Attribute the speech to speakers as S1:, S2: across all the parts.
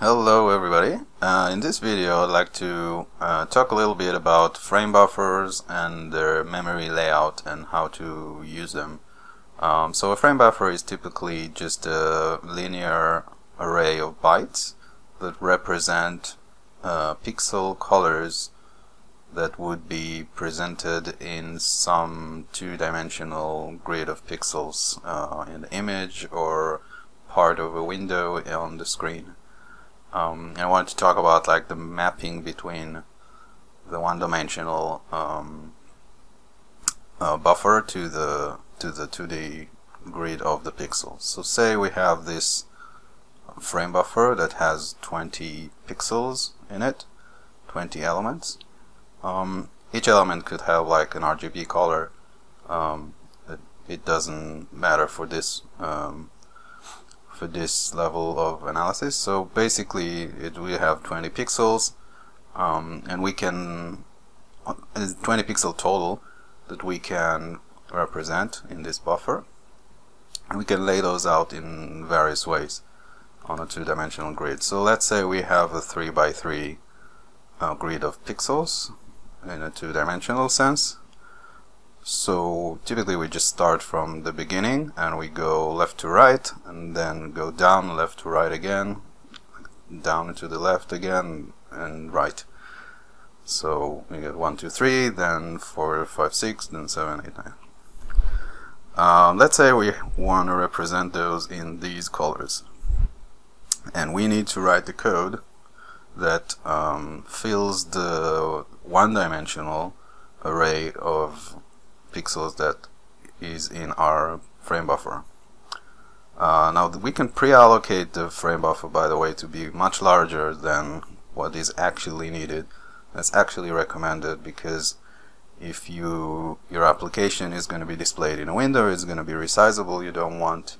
S1: Hello everybody. Uh, in this video I'd like to uh, talk a little bit about frame buffers and their memory layout and how to use them. Um, so a frame buffer is typically just a linear array of bytes that represent uh, pixel colors that would be presented in some two-dimensional grid of pixels uh, in the image or part of a window on the screen. Um, I wanted to talk about like the mapping between the one-dimensional um, uh, buffer to the to the 2D grid of the pixels. So say we have this frame buffer that has 20 pixels in it, 20 elements. Um, each element could have like an RGB color. Um, it, it, doesn't matter for this um, for this level of analysis. So basically, it we have 20 pixels, um, and we can uh, 20 pixel total that we can represent in this buffer. And we can lay those out in various ways on a two-dimensional grid. So let's say we have a 3 by 3 uh, grid of pixels in a two-dimensional sense. So typically we just start from the beginning and we go left to right and then go down left to right again, down to the left again and right. So we get 1, 2, 3, then 4, 5, 6, then 7, 8, 9. Uh, let's say we want to represent those in these colors. And we need to write the code that um, fills the one-dimensional array of pixels that is in our frame buffer. Uh, now we can pre-allocate the frame buffer by the way to be much larger than what is actually needed. That's actually recommended because if you your application is going to be displayed in a window, it's going to be resizable. You don't want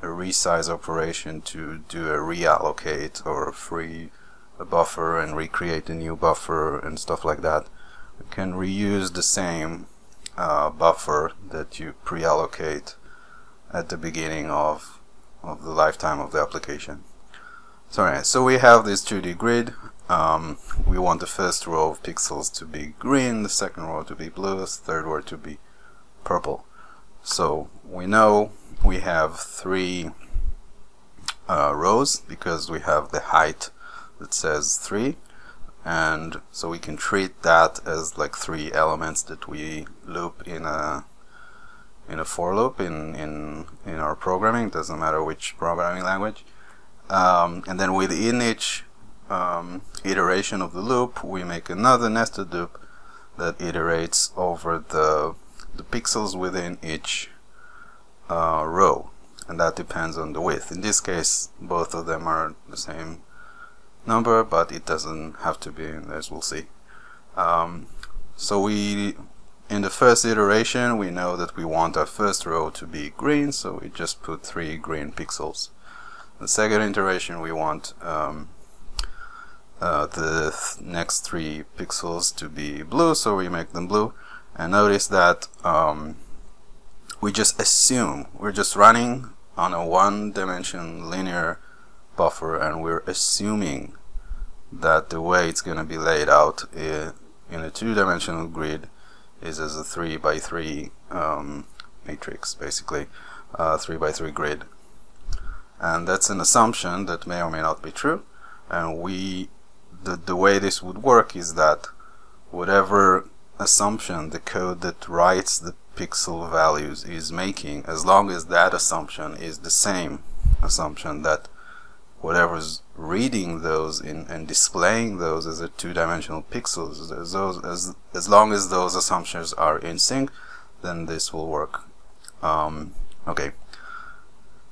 S1: a resize operation to do a reallocate or free a buffer and recreate a new buffer and stuff like that. We can reuse the same uh, buffer that you pre-allocate at the beginning of, of the lifetime of the application. So, right, so we have this 2D grid. Um, we want the first row of pixels to be green, the second row to be blue, the third row to be purple. So we know we have three uh, rows because we have the height that says 3 and so we can treat that as like three elements that we loop in a in a for loop in in in our programming. Doesn't matter which programming language. Um, and then within each um, iteration of the loop we make another nested loop that iterates over the the pixels within each uh, row. And that depends on the width. In this case both of them are the same number, but it doesn't have to be, as we'll see. Um, so we, in the first iteration, we know that we want our first row to be green, so we just put three green pixels. The second iteration, we want um, uh, the th next three pixels to be blue, so we make them blue. And notice that um, we just assume, we're just running on a one-dimension linear buffer and we're assuming that the way it's going to be laid out in, a two-dimensional grid is as a 3 by 3 um, matrix basically uh, 3 by 3 grid. And that's an assumption that may or may not be true. And we the, the way this would work is that whatever assumption the code that writes the pixel values is making as long as that assumption is the same assumption that whatever's reading those in, and displaying those as a two-dimensional pixels as, those, as, as long as those assumptions are in sync then this will work. Um, okay.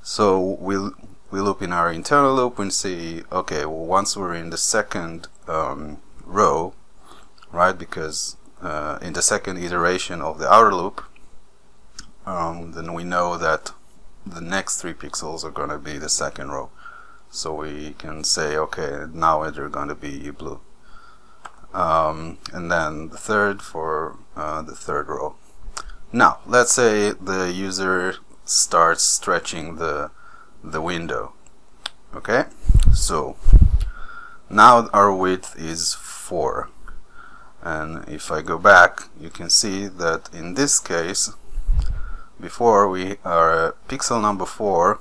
S1: So we'll we loop in our internal loop and see okay well once we're in the second um, row right because uh, in the second iteration of the outer loop um, then we know that the next three pixels are going to be the second row so we can say okay now they're going to be blue. Um, and then the third for uh, the third row. Now let's say the user starts stretching the the window. Okay? So now our width is 4 and if I go back you can see that in this case before we our pixel number 4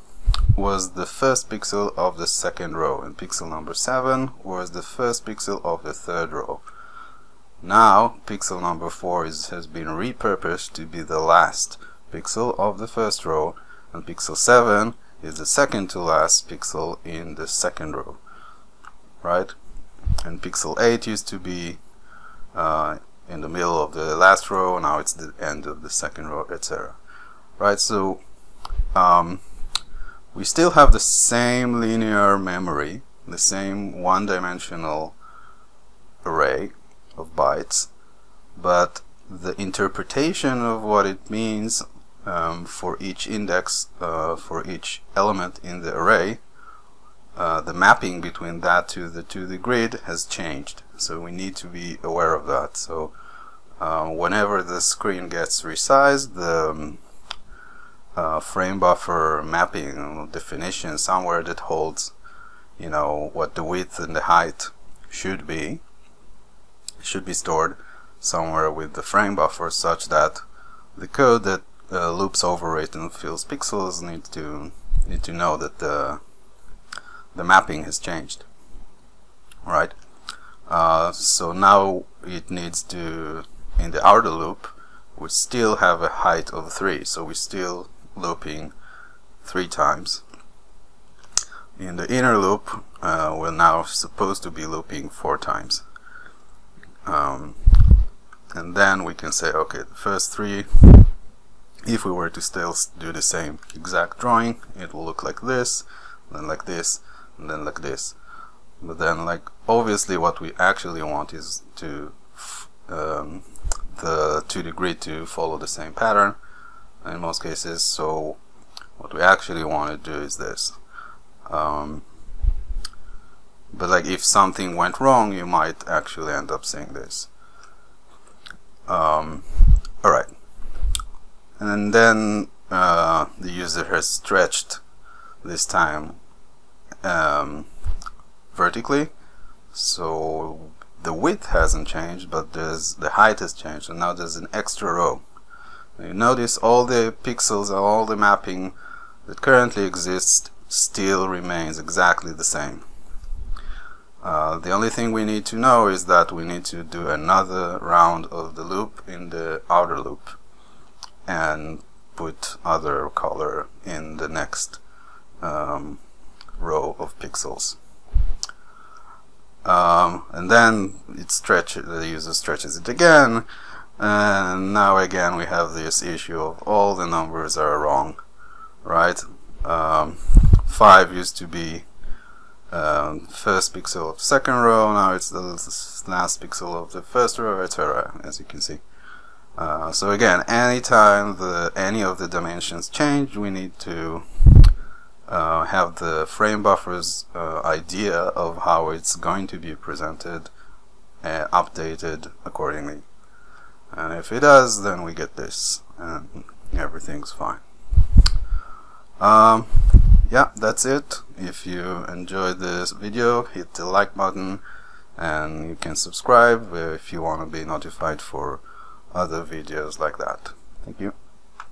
S1: was the first pixel of the second row and pixel number 7 was the first pixel of the third row. Now pixel number 4 is, has been repurposed to be the last pixel of the first row and pixel 7 is the second to last pixel in the second row right? And pixel 8 used to be uh, in the middle of the last row now it's the end of the second row etc right? So um, we still have the same linear memory the same one-dimensional array of bytes but the interpretation of what it means um, for each index uh, for each element in the array uh, the mapping between that to the to the grid has changed. So we need to be aware of that. So uh, whenever the screen gets resized the um, uh, frame buffer mapping definition somewhere that holds you know what the width and the height should be should be stored somewhere with the frame buffer such that the code that uh, loops over it and fills pixels need to need to know that the the mapping has changed. Right? Uh, so now it needs to in the outer loop we still have a height of 3 so we're still looping three times. In the inner loop uh, we're now supposed to be looping four times. Um, and then we can say okay the first three if we were to still do the same exact drawing it will look like this then like this and then like this. But then like obviously what we actually want is to um, the to the grid to follow the same pattern in most cases. So what we actually want to do is this um, but like if something went wrong you might actually end up seeing this. Um, alright. And then uh, the user has stretched this time um, vertically. So the width hasn't changed but there's the height has changed. And now there's an extra row you notice all the pixels and all the mapping that currently exists still remains exactly the same uh, the only thing we need to know is that we need to do another round of the loop in the outer loop and put other color in the next um, row of pixels. Um, and then it stretches, the user stretches it again, and now again we have this issue of all the numbers are wrong, right? Um, 5 used to be um, first pixel of second row, now it's the last pixel of the first row, etc. as you can see. Uh, so again, anytime the any of the dimensions change, we need to uh, have the frame buffer's uh, idea of how it's going to be presented and updated accordingly. And if it does, then we get this, and everything's fine. Um, yeah, that's it. If you enjoyed this video, hit the like button, and you can subscribe if you want to be notified for other videos like that. Thank you.